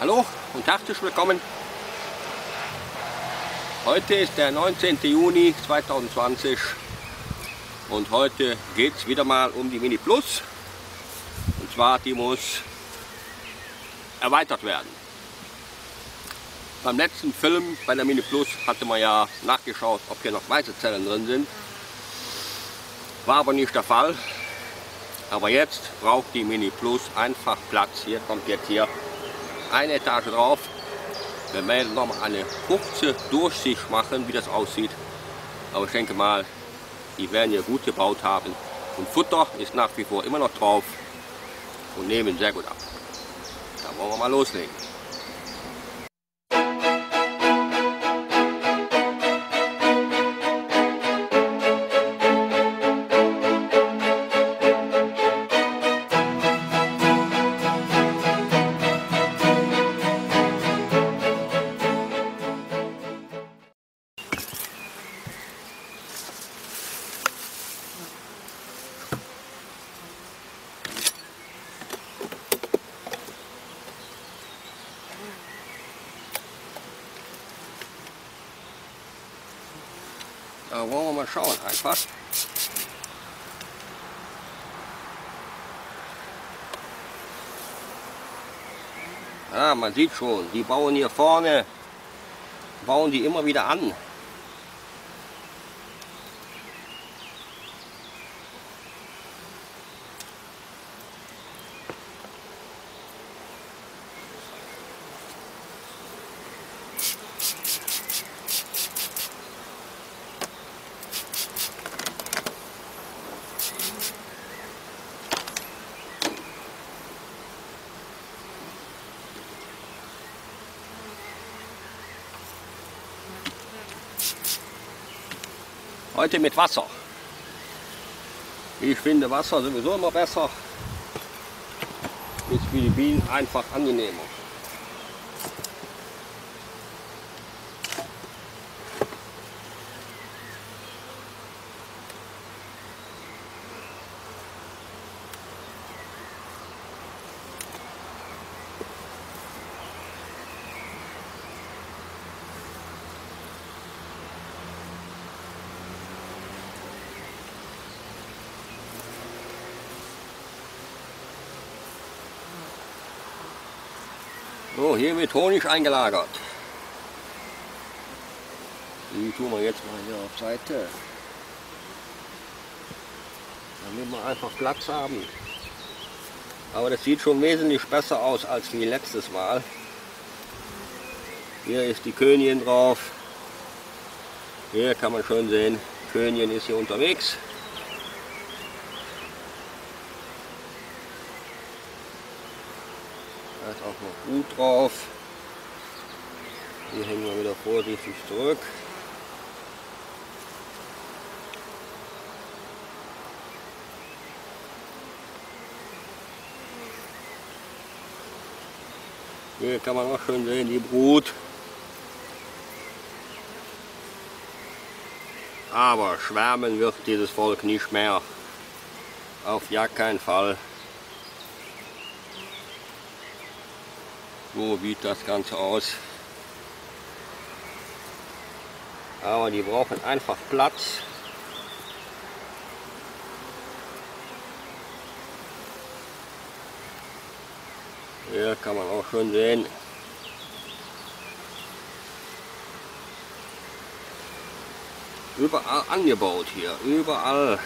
Hallo und herzlich willkommen. Heute ist der 19. Juni 2020 und heute geht es wieder mal um die Mini Plus. Und zwar, die muss erweitert werden. Beim letzten Film bei der Mini Plus hatte man ja nachgeschaut, ob hier noch weiße Zellen drin sind. War aber nicht der Fall. Aber jetzt braucht die Mini Plus einfach Platz. Hier kommt jetzt hier eine Etage drauf. Wir werden noch mal eine kurze Durchsicht machen, wie das aussieht. Aber ich denke mal, die werden hier gut gebaut haben. Und Futter ist nach wie vor immer noch drauf und nehmen sehr gut ab. Da wollen wir mal loslegen. Wollen wir mal schauen einfach. Ja, man sieht schon, die bauen hier vorne, bauen die immer wieder an. Heute mit Wasser. Ich finde Wasser sowieso immer besser. Ist für die Bienen einfach angenehmer. So, hier wird Honig eingelagert. Die tun wir jetzt mal hier auf Seite. Damit wir einfach Platz haben. Aber das sieht schon wesentlich besser aus als wie letztes Mal. Hier ist die Königin drauf. Hier kann man schon sehen, Königin ist hier unterwegs. Da ist auch noch Brut drauf. Hier hängen wir wieder vorsichtig zurück. Hier kann man auch schon sehen, die Brut. Aber schwärmen wird dieses Volk nicht mehr. Auf ja keinen Fall. So sieht das Ganze aus. Aber die brauchen einfach Platz. Hier kann man auch schon sehen. Überall angebaut hier, überall.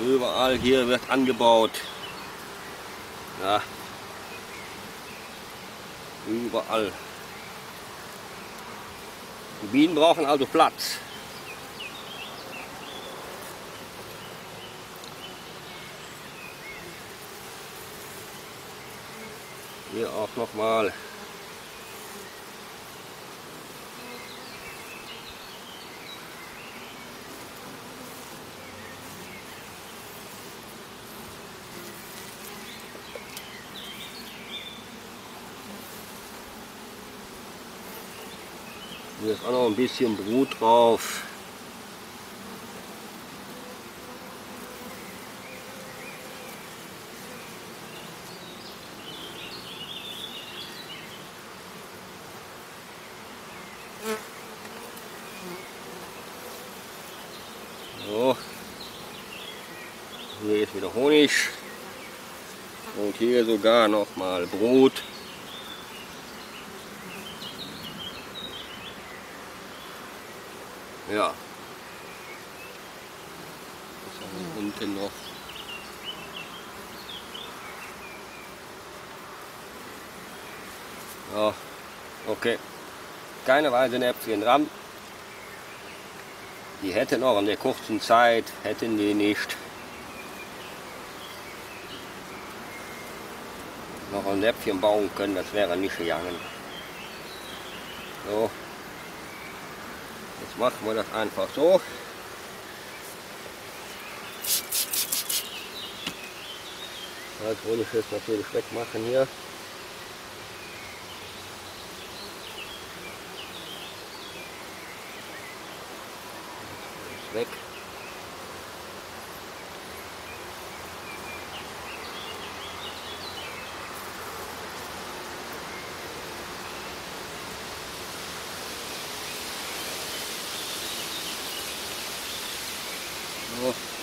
Überall hier wird angebaut. Ja, Überall. Die Bienen brauchen also Platz. Hier auch nochmal. Und jetzt auch noch ein bisschen Brot drauf. So. Hier ist wieder Honig. Und hier sogar noch mal Brot. Ja. Was haben wir unten noch? Ja, okay. Keine weiteren Äpfel dran. Die hätten auch in der kurzen Zeit, hätten die nicht noch ein Läppchen bauen können, das wäre nicht gegangen. So, machen wir das einfach so. Das wollte ich jetzt natürlich wegmachen hier. weg. So.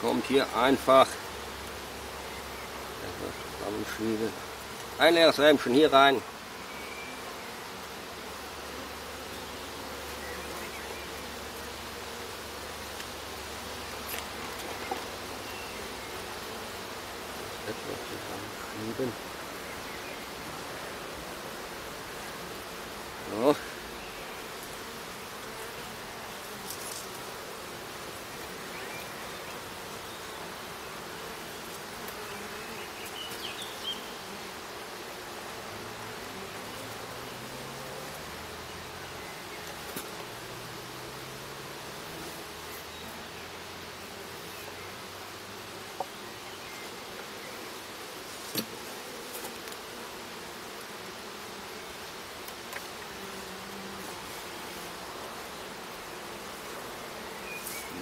kommt hier einfach zusammenschieben. Ein leeres Räumchen hier rein. been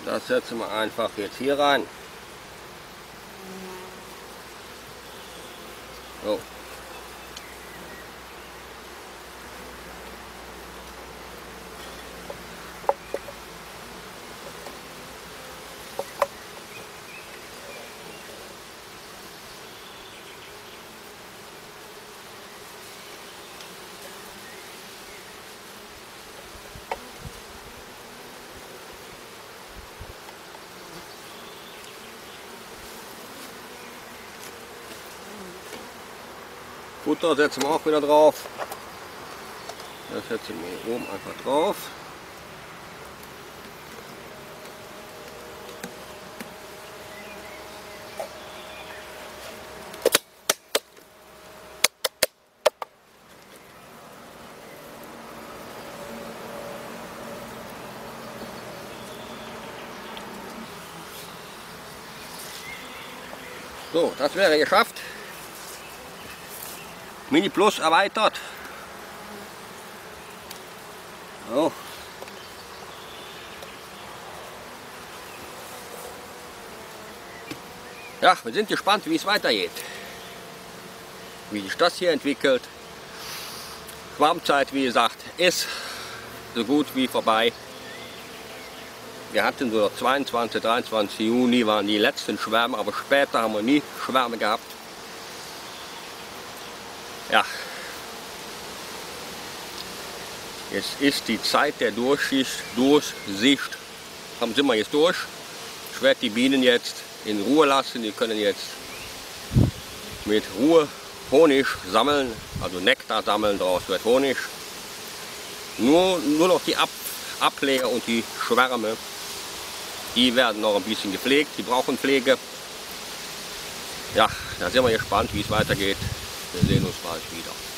Das setzen wir einfach jetzt hier rein. Futter setzen wir auch wieder drauf. Das setzen wir hier oben einfach drauf. So, das wäre geschafft. Mini Plus erweitert. So. Ja, wir sind gespannt, wie es weitergeht. Wie sich das hier entwickelt. Schwarmzeit, wie gesagt, ist so gut wie vorbei. Wir hatten so 22, 23 Juni waren die letzten Schwärme, aber später haben wir nie Schwärme gehabt. Ja, es ist die Zeit der Durchsicht, Durchsicht. Haben sind wir jetzt durch. Ich werde die Bienen jetzt in Ruhe lassen. Die können jetzt mit Ruhe Honig sammeln, also Nektar sammeln, daraus wird Honig. Nur, nur noch die Ab Ableger und die Schwärme, die werden noch ein bisschen gepflegt, die brauchen Pflege. Ja, da sind wir gespannt, wie es weitergeht. Wir sehen uns bald wieder.